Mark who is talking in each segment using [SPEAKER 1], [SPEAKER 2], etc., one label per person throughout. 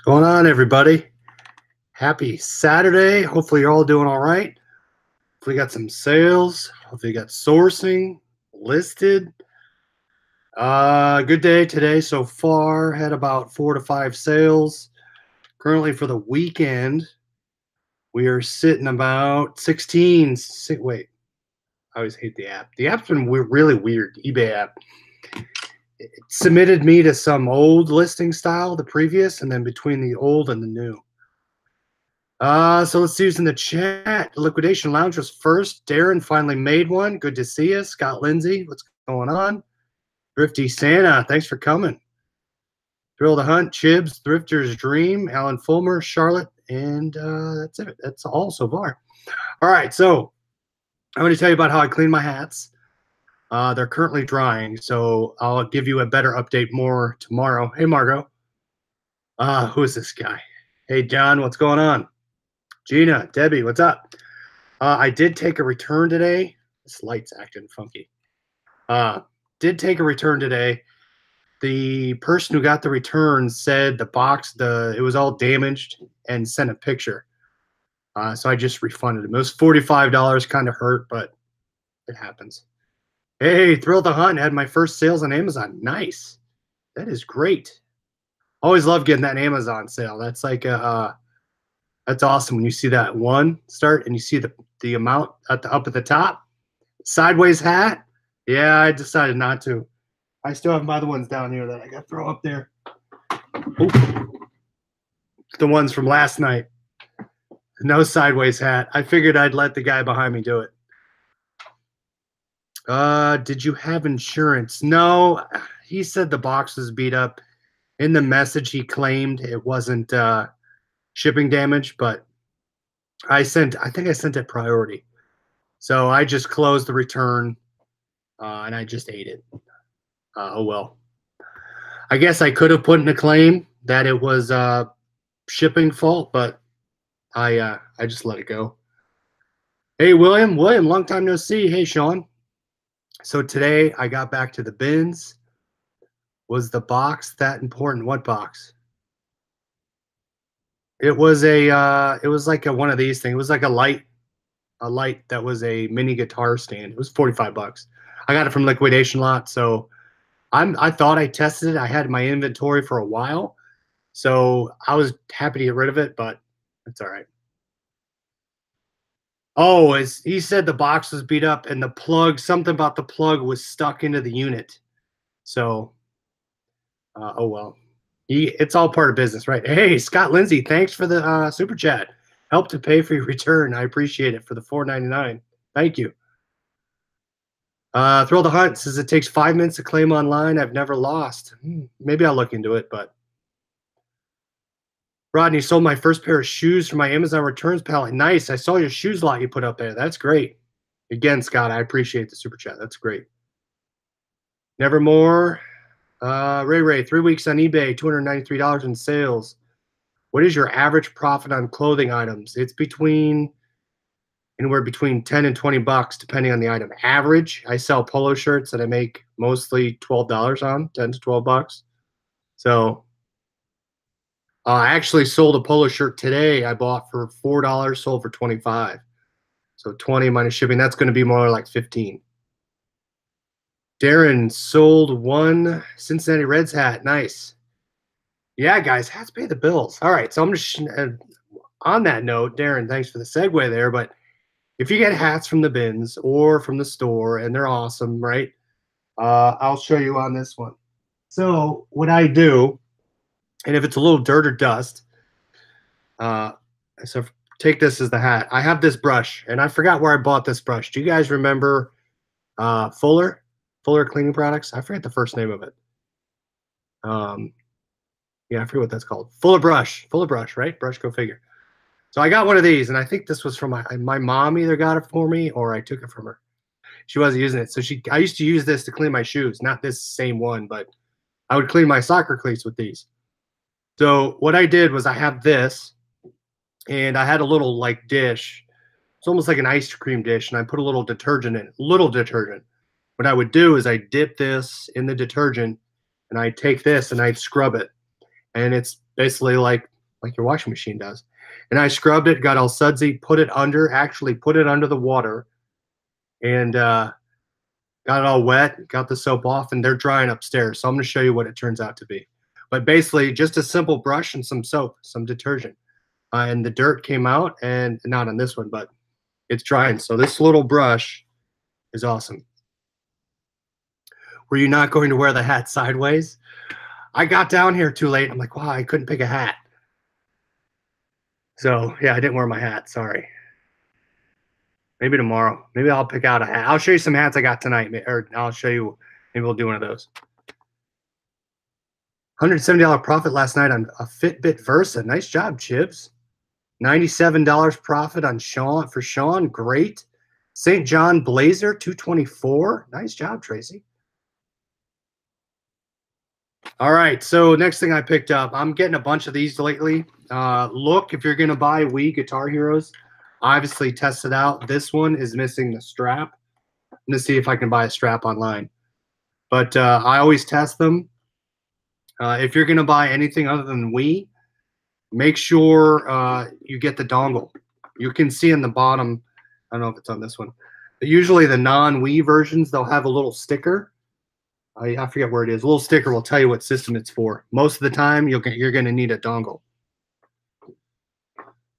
[SPEAKER 1] What's going on, everybody? Happy Saturday. Hopefully, you're all doing all right. Hopefully, you got some sales. Hopefully, you got sourcing listed. Uh, good day today so far. Had about four to five sales. Currently, for the weekend, we are sitting about 16. si- Wait, I always hate the app. The app's been really weird. eBay app. It submitted me to some old listing style, the previous, and then between the old and the new. Uh, so let's see who's in the chat. Liquidation Lounge was first. Darren finally made one. Good to see you. Scott Lindsay, what's going on? Thrifty Santa, thanks for coming. Thrill to Hunt, Chibs, Thrifter's Dream, Alan Fulmer, Charlotte, and uh, that's it. That's all so far. All right, so I'm going to tell you about how I clean my hats. Uh, they're currently drying, so I'll give you a better update more tomorrow. Hey, Margot. Uh, who is this guy? Hey, John, what's going on? Gina, Debbie, what's up? Uh, I did take a return today. This light's acting funky. Uh, did take a return today. The person who got the return said the box, the it was all damaged, and sent a picture. Uh, so I just refunded him. It was forty-five dollars, kind of hurt, but it happens. Hey, Thrill the Hunt had my first sales on Amazon. Nice. That is great. Always love getting that Amazon sale. That's like a, uh, that's awesome when you see that one start and you see the the amount at the up at the top. Sideways hat. Yeah, I decided not to. I still have my other ones down here that I got to throw up there. The ones from last night. No sideways hat. I figured I'd let the guy behind me do it. Uh, did you have insurance? No, he said the box was beat up. In the message, he claimed it wasn't uh, shipping damage, but I sent. I think I sent it priority, so I just closed the return, uh, and I just ate it. Uh, oh well. I guess I could have put in a claim that it was uh, shipping fault, but I uh, I just let it go. Hey, William. William, long time no see. Hey, Sean. So today I got back to the bins. Was the box that important? What box? It was a uh it was like a one of these things. It was like a light a light that was a mini guitar stand. It was 45 bucks. I got it from liquidation lot, so I'm I thought I tested it. I had my inventory for a while. So I was happy to get rid of it, but it's all right. Oh, as he said the box was beat up and the plug, something about the plug was stuck into the unit. So, uh, oh well. He, it's all part of business, right? Hey, Scott Lindsay, thanks for the uh, super chat. Help to pay for your return. I appreciate it for the four ninety nine. Thank you. Uh, Thrill the Hunt says it takes five minutes to claim online. I've never lost. Hmm, maybe I'll look into it, but Rodney sold my first pair of shoes from my Amazon returns pallet. Nice. I saw your shoes lot you put up there. That's great. Again, Scott, I appreciate the super chat. That's great. Nevermore. Uh, Ray Ray, three weeks on eBay, $293 in sales. What is your average profit on clothing items? It's between anywhere between 10 and 20 bucks, depending on the item. Average, I sell polo shirts that I make mostly $12 on, 10 to 12 bucks. So uh, I actually sold a polo shirt today. I bought for four dollars, sold for twenty five. So twenty minus shipping. That's going to be more like fifteen. Darren sold one Cincinnati Reds hat. Nice. Yeah, guys, hats pay the bills. All right, so I'm just uh, on that note, Darren. Thanks for the segue there. But if you get hats from the bins or from the store and they're awesome, right? Uh, I'll show you on this one. So what I do and if it's a little dirt or dust, uh, so take this as the hat. I have this brush, and I forgot where I bought this brush. Do you guys remember uh, Fuller? Fuller Cleaning Products? I forget the first name of it. Um, yeah, I forget what that's called. Fuller Brush. Fuller Brush, right? Brush, go figure. So I got one of these, and I think this was from my my mom. Either got it for me or I took it from her. She wasn't using it, so she. I used to use this to clean my shoes. Not this same one, but I would clean my soccer cleats with these. So what I did was I have this, and I had a little like dish. It's almost like an ice cream dish, and I put a little detergent in it, little detergent. What I would do is I dip this in the detergent, and I take this and I scrub it, and it's basically like like your washing machine does. And I scrubbed it, got all sudsy, put it under, actually put it under the water, and uh, got it all wet, got the soap off, and they're drying upstairs. So I'm going to show you what it turns out to be. But basically, just a simple brush and some soap, some detergent. Uh, and the dirt came out, and not on this one, but it's drying. So this little brush is awesome. Were you not going to wear the hat sideways? I got down here too late. I'm like, wow, I couldn't pick a hat. So yeah, I didn't wear my hat. Sorry. Maybe tomorrow. Maybe I'll pick out a hat. I'll show you some hats I got tonight, or I'll show you. Maybe we'll do one of those. $170 profit last night on a Fitbit Versa. Nice job, Chibs. $97 profit on Sean for Sean. Great. St. John Blazer, 224. Nice job, Tracy. All right. So next thing I picked up, I'm getting a bunch of these lately. Uh, look, if you're going to buy Wii Guitar Heroes, obviously test it out. This one is missing the strap. I'm going to see if I can buy a strap online. But uh, I always test them. Uh, if you're going to buy anything other than Wii, make sure uh, you get the dongle. You can see in the bottom, I don't know if it's on this one, but usually the non-Wii versions, they'll have a little sticker. I, I forget where it is. A little sticker will tell you what system it's for. Most of the time, you'll you're going to need a dongle.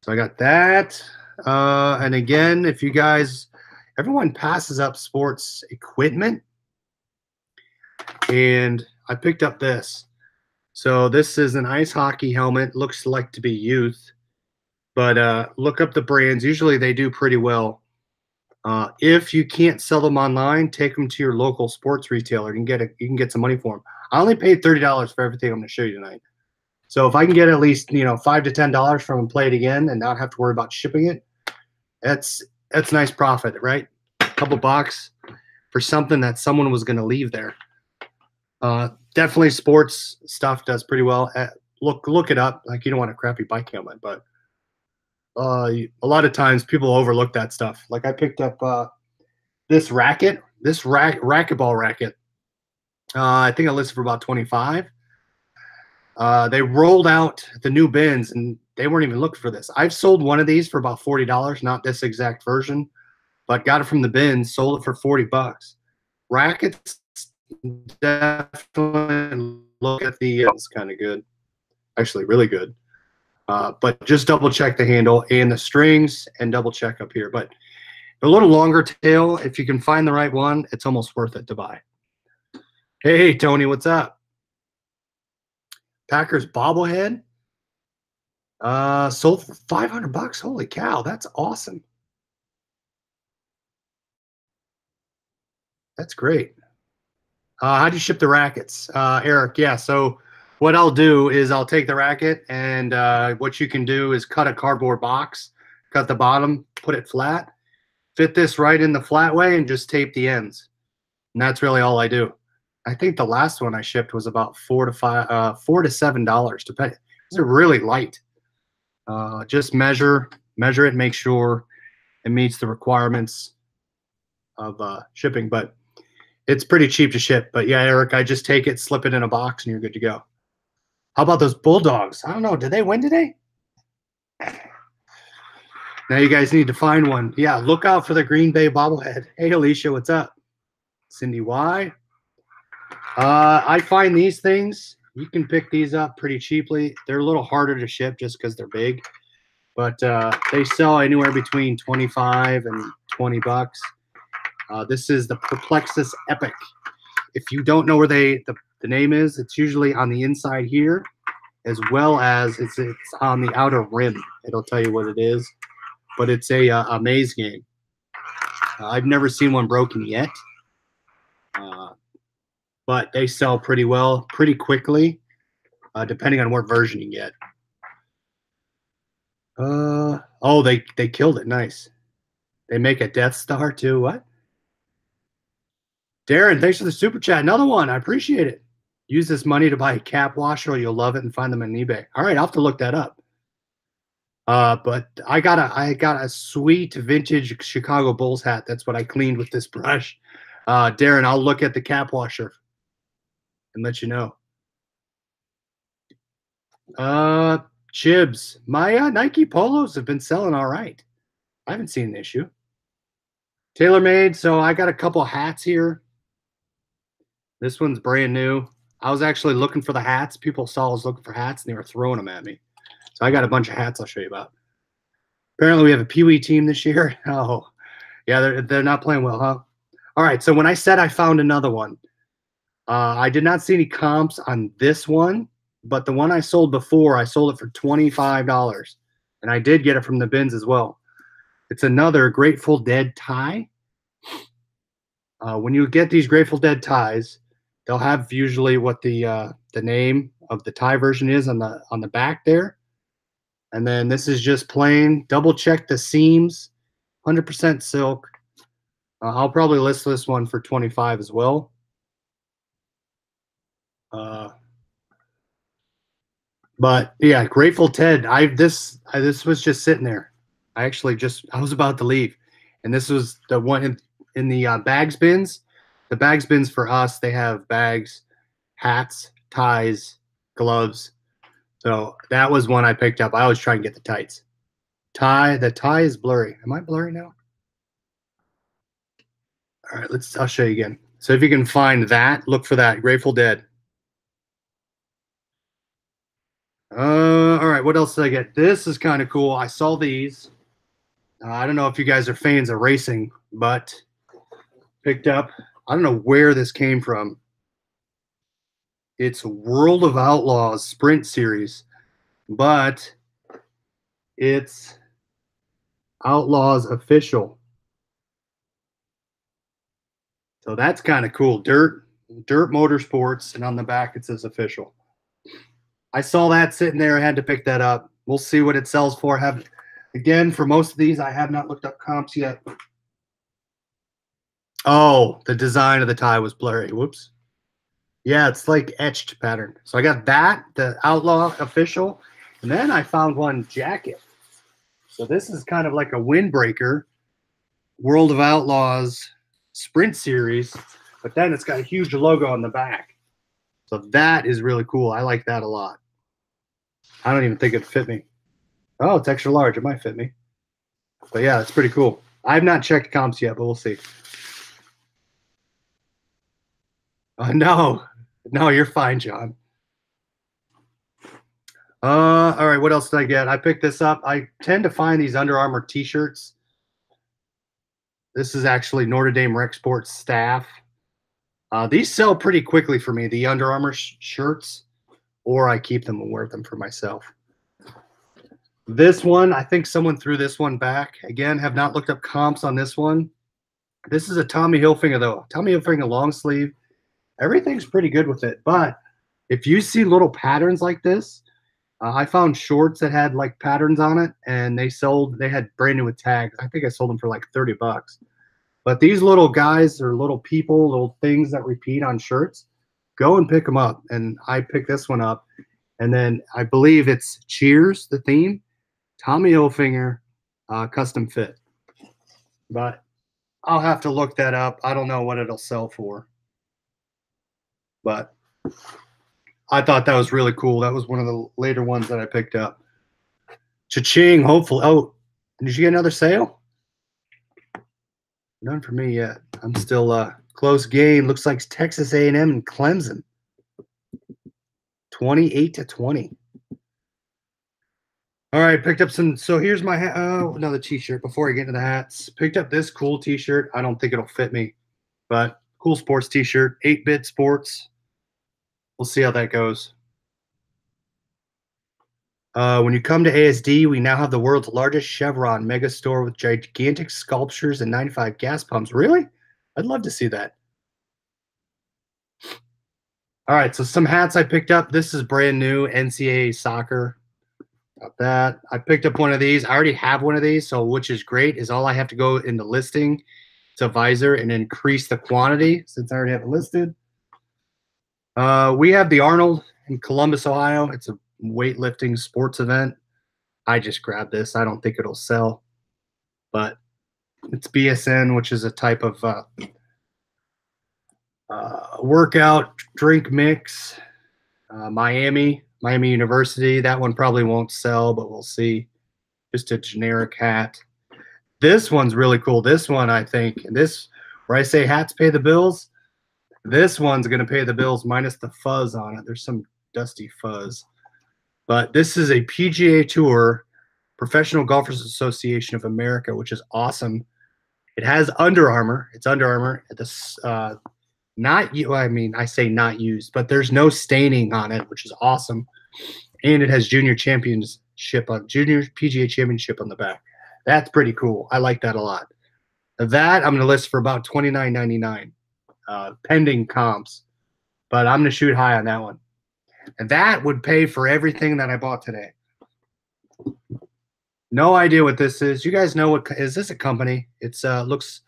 [SPEAKER 1] So I got that. Uh, and again, if you guys, everyone passes up sports equipment. And I picked up this. So this is an ice hockey helmet. Looks like to be youth. But uh, look up the brands. Usually they do pretty well. Uh, if you can't sell them online, take them to your local sports retailer. Can get a, you can get some money for them. I only paid thirty dollars for everything I'm going to show you tonight. So if I can get at least you know five to ten dollars from them, play it again, and not have to worry about shipping it, that's that's nice profit, right? A couple bucks for something that someone was going to leave there. Uh, definitely, sports stuff does pretty well. Uh, look look it up. Like you don't want a crappy bike helmet, but uh, a lot of times people overlook that stuff. Like I picked up uh, this racket, this rack racquetball racket. Uh, I think I listed for about 25. Uh, they rolled out the new bins and they weren't even looking for this. I've sold one of these for about $40, not this exact version, but got it from the bins, sold it for 40 bucks. Rackets definitely look at the, it's kind of good. Actually, really good. Uh, but just double check the handle and the strings and double check up here. But a little longer tail, if you can find the right one, it's almost worth it to buy. Hey, Tony, what's up? Packers bobblehead. Uh, sold for 500 bucks. Holy cow, that's awesome. That's great. Uh, how do you ship the rackets? Uh, Eric, yeah, so what I'll do is I'll take the racket and uh, what you can do is cut a cardboard box, cut the bottom, put it flat, fit this right in the flat way and just tape the ends. And that's really all I do. I think the last one I shipped was about four to five, uh, four to seven dollars. Depending, they're really light. Uh, just measure, measure it, make sure it meets the requirements of uh, shipping. But it's pretty cheap to ship. But yeah, Eric, I just take it, slip it in a box, and you're good to go. How about those Bulldogs? I don't know. Did they win today? Now you guys need to find one. Yeah, look out for the Green Bay bobblehead. Hey, Alicia, what's up? Cindy Y. Uh, I find these things, you can pick these up pretty cheaply. They're a little harder to ship just because they're big, but uh, they sell anywhere between 25 and 20 bucks. Uh, this is the Perplexus Epic. If you don't know where they the the name is. It's usually on the inside here, as well as it's, it's on the outer rim. It'll tell you what it is, but it's a, uh, a maze game. Uh, I've never seen one broken yet, uh, but they sell pretty well, pretty quickly, uh, depending on what version you get. Uh, oh, they, they killed it. Nice. They make a Death Star too. What? Darren, thanks for the super chat. Another one. I appreciate it. Use this money to buy a cap washer, you'll love it and find them on eBay. All right, I'll have to look that up. Uh, but I got a I got a sweet vintage Chicago Bulls hat. That's what I cleaned with this brush. Uh, Darren, I'll look at the cap washer and let you know. Uh, Chibs. My uh, Nike polos have been selling all right. I haven't seen an issue. TaylorMade. So I got a couple hats here. This one's brand new. I was actually looking for the hats. People saw I was looking for hats and they were throwing them at me. So I got a bunch of hats I'll show you about. Apparently we have a Pee Wee team this year. Oh, yeah, they're, they're not playing well, huh? All right, so when I said I found another one, uh, I did not see any comps on this one, but the one I sold before, I sold it for $25. And I did get it from the bins as well. It's another Grateful Dead tie. Uh, when you get these Grateful Dead ties, they'll have usually what the uh, the name of the tie version is on the on the back there. And then this is just plain. Double check the seams, 100% silk. Uh, I'll probably list this one for 25 as well. Uh, but yeah, Grateful Dead. I this I, this was just sitting there. I actually just I was about to leave, and this was the one in, in the uh, bags bins. The bags bins for us, they have bags, hats, ties, gloves. So that was one I picked up. I always try and get the tights. Tie. The tie is blurry. Am I blurry now? All right, let's. I'll show you again. So if you can find that, look for that Grateful Dead. Uh, all right. What else did I get? This is kind of cool. I saw these. Uh, I don't know if you guys are fans of racing, but picked up. I don't know where this came from. It's World of Outlaws Sprint Series, but it's Outlaws official. So that's kind of cool. Dirt, Dirt Motorsports, and on the back it says official. I saw that sitting there. I had to pick that up. We'll see what it sells for. Have again for most of these, I have not looked up comps yet. Oh, the design of the tie was blurry. Whoops. Yeah, it's like etched pattern. So I got that, the Outlaw official, and then I found one jacket. So this is kind of like a windbreaker, World of Outlaws Sprint Series, but then it's got a huge logo on the back. So that is really cool. I like that a lot. I don't even think it'd fit me. Oh, it's extra large. It might fit me. But yeah, it's pretty cool. I've not checked comps yet, but we'll see. Uh, no, no, you're fine, John. Uh, all right. What else did I get? I picked this up. I tend to find these Under Armour T-shirts. This is actually Notre Dame Rec Sports staff. Uh, these sell pretty quickly for me. The Under Armour sh shirts, or I keep them and wear them for myself. This one, I think someone threw this one back. Again, have not looked up comps on this one. This is a Tommy Hilfiger though. Tommy Hilfiger long sleeve. Everything's pretty good with it. But if you see little patterns like this, uh, I found shorts that had like patterns on it, and they sold. They had brand new with tags. I think I sold them for like thirty bucks. But these little guys or little people, little things that repeat on shirts, go and pick them up. And I picked this one up, and then I believe it's Cheers, the theme, Tommy Hilfiger, uh, custom fit. But I'll have to look that up. I don't know what it'll sell for. But I thought that was really cool. That was one of the later ones that I picked up. Cha-ching, hopefully. Oh, did you get another sale? None for me yet. I'm still uh close game. Looks like Texas A&M and Clemson. 28 to 20. All right, picked up some. So here's my hat. Oh, another t-shirt before I get into the hats. Picked up this cool t-shirt. I don't think it'll fit me, but cool sports t-shirt. 8-bit sports. We'll see how that goes. Uh, when you come to ASD, we now have the world's largest Chevron mega store with gigantic sculptures and 95 gas pumps. Really? I'd love to see that. All right, so some hats I picked up. This is brand new NCAA soccer. Got that. I picked up one of these. I already have one of these, so which is great. Is all I have to go in the listing to visor and increase the quantity since I already have it listed. Uh, we have the Arnold in Columbus, Ohio. It's a weightlifting sports event. I just grabbed this. I don't think it'll sell, but it's BSN, which is a type of uh, uh, workout drink mix. Uh, Miami Miami University. That one probably won't sell, but we'll see. Just a generic hat. This one's really cool. This one, I think, this where I say hats pay the bills. This one's going to pay the bills minus the fuzz on it. There's some dusty fuzz. But this is a PGA Tour Professional Golfers Association of America, which is awesome. It has Under Armour. It's Under Armour. This uh, not you. I mean, I say not used, but there's no staining on it, which is awesome. And it has Junior Championship on Junior PGA Championship on the back. That's pretty cool. I like that a lot. That I'm going to list for about twenty nine ninety nine, uh, pending comps. But I'm going to shoot high on that one, and that would pay for everything that I bought today. No idea what this is. You guys know what is this a company? It's uh looks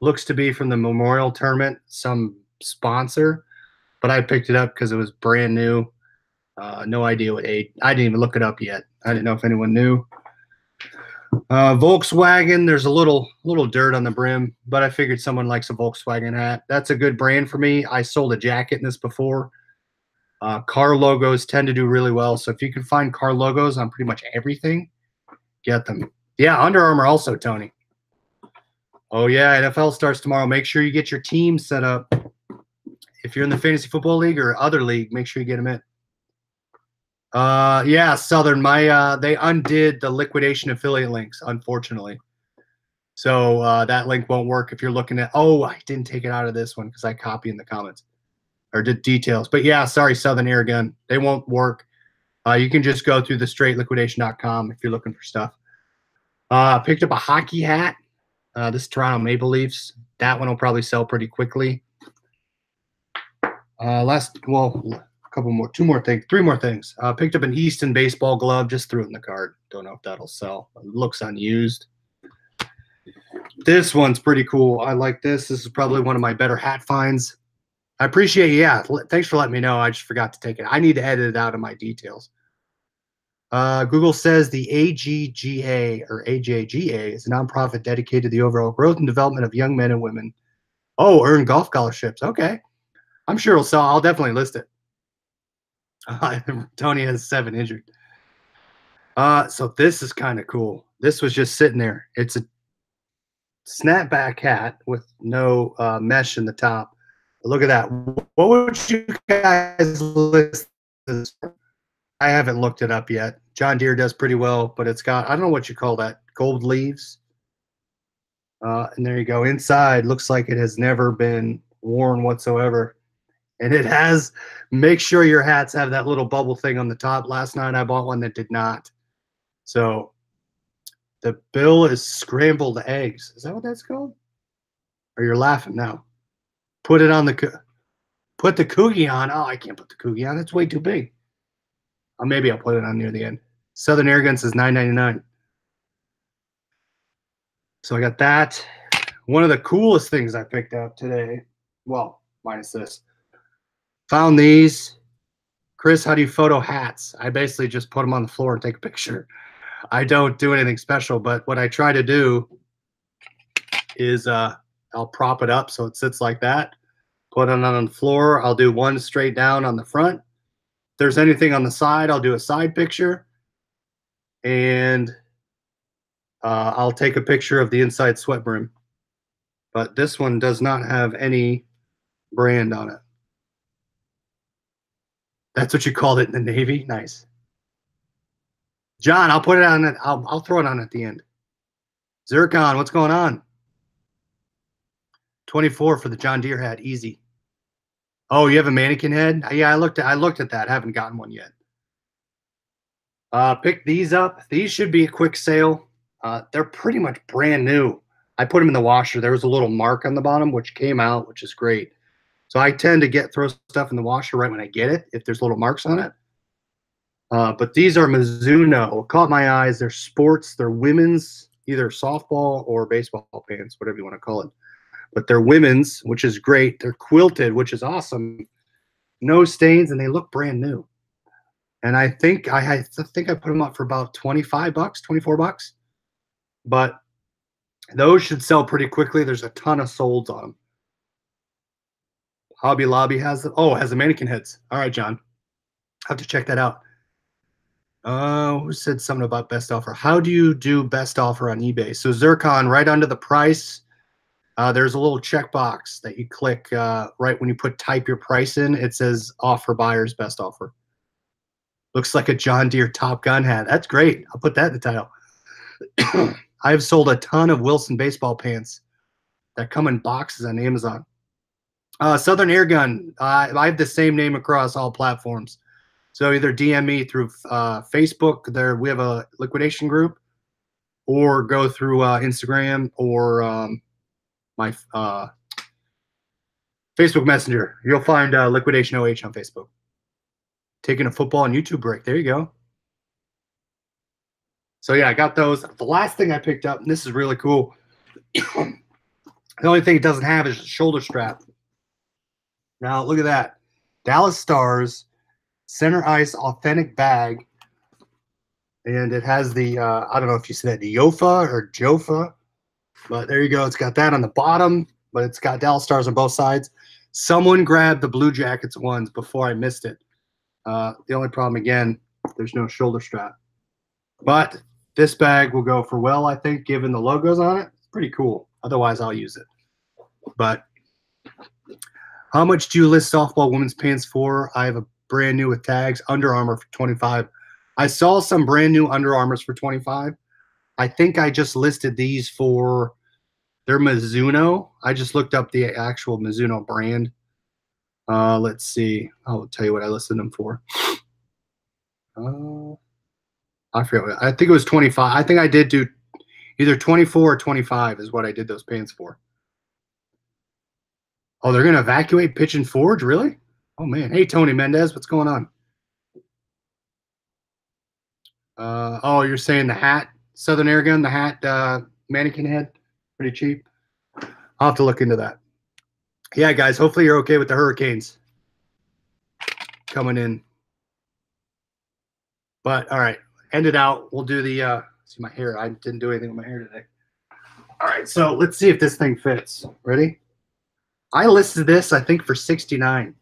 [SPEAKER 1] looks to be from the Memorial Tournament, some sponsor, but I picked it up because it was brand new. Uh, no idea what age. I didn't even look it up yet. I didn't know if anyone knew. Uh, Volkswagen. There's a little little dirt on the brim, but I figured someone likes a Volkswagen hat. That's a good brand for me. I sold a jacket in this before. Uh, car logos tend to do really well. So if you can find car logos on pretty much everything, get them. Yeah, Under Armour also, Tony. Oh yeah, NFL starts tomorrow. Make sure you get your team set up. If you're in the fantasy football league or other league, make sure you get them in. Uh, yeah, Southern. My uh, they undid the liquidation affiliate links, unfortunately. So uh, that link won't work if you're looking at. Oh, I didn't take it out of this one because I copy in the comments or did details. But yeah, sorry, Southern Air Airgun. They won't work. Uh, you can just go through the straightliquidation.com if you're looking for stuff. Uh, picked up a hockey hat. Uh, this Toronto Maple Leafs. That one will probably sell pretty quickly. Uh, last, well, couple more, two more things, three more things. Uh, picked up an Easton baseball glove. Just threw it in the cart. Don't know if that'll sell. It looks unused. This one's pretty cool. I like this. This is probably one of my better hat finds. I appreciate. Yeah, thanks for letting me know. I just forgot to take it. I need to edit it out of my details. Uh, Google says the AGGA or AJGA is a nonprofit dedicated to the overall growth and development of young men and women. Oh, earn golf scholarships. Okay. I'm sure it'll sell. I'll definitely list it. Uh, Tony has seven injured. Uh, so this is kind of cool. This was just sitting there. It's a snapback hat with no uh, mesh in the top. Look at that. What would you guys list this? I haven't looked it up yet. John Deere does pretty well, but it's got, I don't know what you call that, gold leaves. Uh, and there you go. Inside looks like it has never been worn whatsoever. And it has, make sure your hats have that little bubble thing on the top. Last night I bought one that did not. So the bill is scrambled eggs. Is that what that's called? Or you're laughing now? Put it on the put the Coogi on. Oh, I can't put the Coogi on. It's way too big. Or maybe I'll put it on near the end. Southern Airgun says nine ninety nine. So I got that. One of the coolest things I picked up today, well, minus this, found these. Chris, how do you photo hats? I basically just put them on the floor and take a picture. I don't do anything special, but what I try to do is uh, I'll prop it up so it sits like that. Put it on the floor. I'll do one straight down on the front. If there's anything on the side, I'll do a side picture. And uh, I'll take a picture of the inside sweat brim. But this one does not have any brand on it. That's what you called it in the Navy? Nice. John, I'll put it on. I'll, I'll throw it on at the end. Zircon, what's going on? 24 for the John Deere hat, easy. Oh, you have a mannequin head? Yeah, I looked at I looked at that. Haven't gotten one yet. Uh, pick these up. These should be a quick sale. Uh, they're pretty much brand new. I put them in the washer. There was a little mark on the bottom, which came out, which is great. So I tend to get throw stuff in the washer right when I get it, if there's little marks on it. Uh, but these are Mizuno. Caught my eyes. They're sports. They're women's, either softball or baseball pants, whatever you want to call it but they're women's, which is great. They're quilted, which is awesome. No stains, and they look brand new. And I think I, I think I put them up for about 25 bucks, 24 bucks. But those should sell pretty quickly. There's a ton of solds on them. Hobby Lobby has them. Oh, has the mannequin heads. All right, John. I have to check that out. Uh, who said something about best offer? How do you do best offer on eBay? So Zircon, right under the price, uh, there's a little checkbox that you click uh, right when you put type your price in. It says offer buyers best offer. Looks like a John Deere Top Gun hat. That's great. I'll put that in the title. I've sold a ton of Wilson baseball pants that come in boxes on Amazon. Uh, Southern Airgun. Uh, I have the same name across all platforms. So either DM me through uh, Facebook. There we have a liquidation group, or go through uh, Instagram or um, my uh, Facebook Messenger. You'll find uh, Liquidation OH on Facebook. Taking a football and YouTube break. There you go. So yeah, I got those. The last thing I picked up, and this is really cool. the only thing it doesn't have is a shoulder strap. Now look at that. Dallas Stars center ice authentic bag. And it has the, uh, I don't know if you see that, the Yofa or Jofa. But there you go. It's got that on the bottom, but it's got Dallas Stars on both sides. Someone grabbed the Blue Jackets ones before I missed it. Uh, the only problem, again, there's no shoulder strap. But this bag will go for well, I think, given the logos on it. It's pretty cool. Otherwise, I'll use it. But how much do you list softball women's pants for? I have a brand new with tags, Under Armour for 25. I saw some brand new Under Armours for 25. I think I just listed these for their Mizuno. I just looked up the actual Mizuno brand. Uh, let's see. I'll tell you what I listed them for. Uh, I forget. What, I think it was 25. I think I did do either 24 or 25 is what I did those pants for. Oh, they're going to evacuate Pigeon Forge? Really? Oh, man. Hey, Tony Mendez, what's going on? Uh, oh, you're saying the hat, Southern Airgun, the hat, uh, mannequin head, pretty cheap. I'll have to look into that. Yeah, guys, hopefully you're okay with the hurricanes coming in. But all right, end it out. We'll do the uh see my hair. I didn't do anything with my hair today. All right, so let's see if this thing fits. Ready? I listed this, I think, for 69.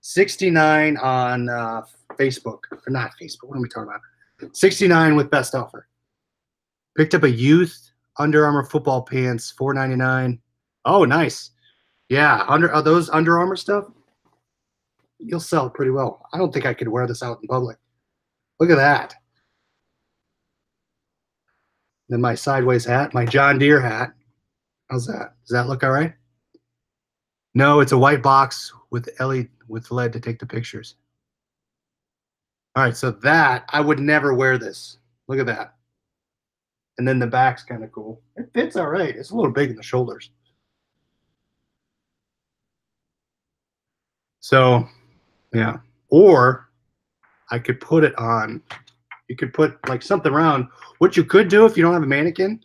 [SPEAKER 1] 69 on uh, Facebook. Or not Facebook. What are we talking about? 69 with best offer. Picked up a youth Under Armour football pants, 4.99. Oh, nice. Yeah, under are those Under Armour stuff? You'll sell pretty well. I don't think I could wear this out in public. Look at that. Then my sideways hat, my John Deere hat. How's that? Does that look all right? No, it's a white box with LED with lead to take the pictures. All right, so that I would never wear this. Look at that. And then the back's kind of cool. It fits all right. It's a little big in the shoulders. So, yeah. Or I could put it on. You could put like something around. What you could do if you don't have a mannequin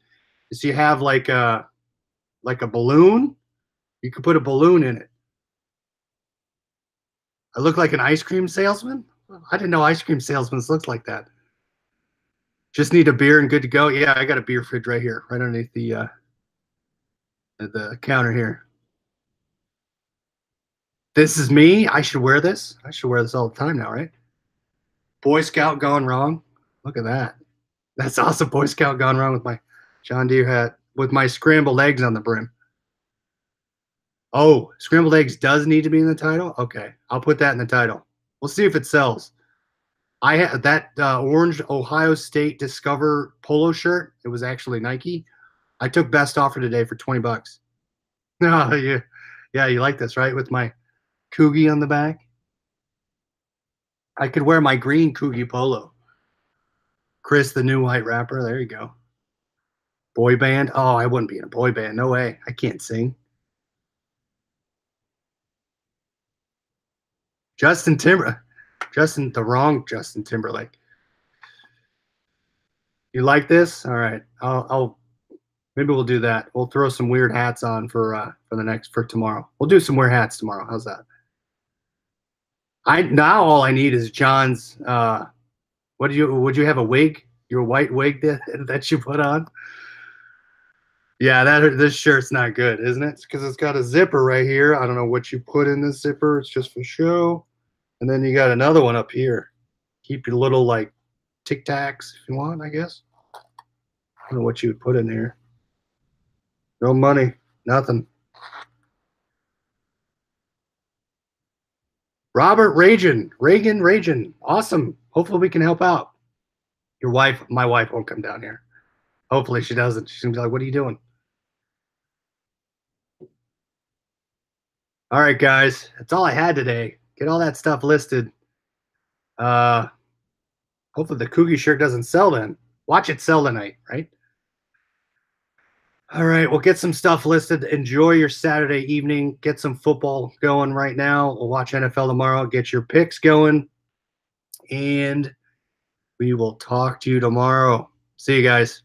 [SPEAKER 1] is you have like a like a balloon. You could put a balloon in it. I look like an ice cream salesman. I didn't know ice cream salesmen looked like that. Just need a beer and good to go. Yeah, I got a beer fridge right here, right underneath the uh, the counter here. This is me. I should wear this. I should wear this all the time now, right? Boy Scout gone wrong. Look at that. That's awesome. Boy Scout gone wrong with my John Deere hat with my scrambled eggs on the brim. Oh, scrambled eggs does need to be in the title. Okay, I'll put that in the title. We'll see if it sells. I had that uh, orange Ohio State Discover polo shirt. It was actually Nike. I took best offer today for twenty bucks. No, oh, yeah, yeah, you like this, right? With my Coogi on the back. I could wear my green Coogi polo. Chris, the new white rapper. There you go. Boy band. Oh, I wouldn't be in a boy band. No way. I can't sing. Justin Timber. Justin, the wrong Justin Timberlake. You like this? All right. I'll, I'll maybe we'll do that. We'll throw some weird hats on for uh for the next for tomorrow. We'll do some weird hats tomorrow. How's that? I now all I need is John's. Uh, what do you? Would you have a wig? Your white wig that that you put on? Yeah, that this shirt's not good, isn't it? Because it's got a zipper right here. I don't know what you put in this zipper. It's just for show. And then you got another one up here. Keep your little like Tic Tacs if you want, I guess. I don't know what you would put in there. No money, nothing. Robert Reagan, Reagan, Reagan. Awesome. Hopefully we can help out. Your wife, my wife won't come down here. Hopefully she doesn't. She's gonna be like, what are you doing? All right, guys. That's all I had today. Get all that stuff listed. Uh hopefully the Coogi shirt doesn't sell then. Watch it sell tonight, right? All right, we'll get some stuff listed. Enjoy your Saturday evening. Get some football going right now. We'll watch NFL tomorrow. Get your picks going. And we will talk to you tomorrow. See you guys.